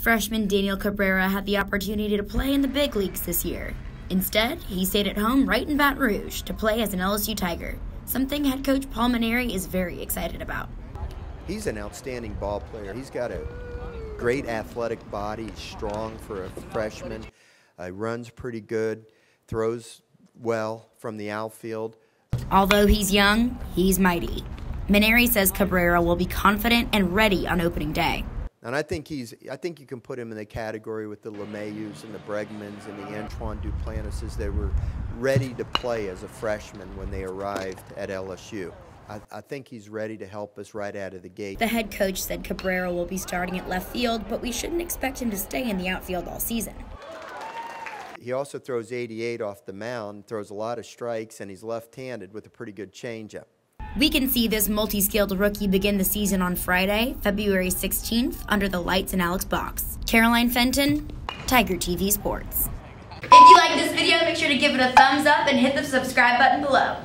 Freshman Daniel Cabrera had the opportunity to play in the big leagues this year. Instead, he stayed at home right in Baton Rouge to play as an LSU Tiger, something head coach Paul Mainieri is very excited about. He's an outstanding ball player. He's got a great athletic body, He's strong for a freshman, uh, runs pretty good, throws well from the outfield. Although he's young, he's mighty. Mainieri says Cabrera will be confident and ready on opening day. And I think he's. I think you can put him in the category with the LeMahieus and the Bregmans and the Antoine Duplantises. They were ready to play as a freshman when they arrived at LSU. I, I, think he's ready to help us right out of the gate. The head coach said Cabrera will be starting at left field, but we shouldn't expect him to stay in the outfield all season. He also throws 88 off the mound, throws a lot of strikes, and he's left-handed with a pretty good changeup. We can see this multi skilled rookie begin the season on Friday, February 16th, under the lights in Alex Box. Caroline Fenton, Tiger TV Sports. If you like this video, make sure to give it a thumbs up and hit the subscribe button below.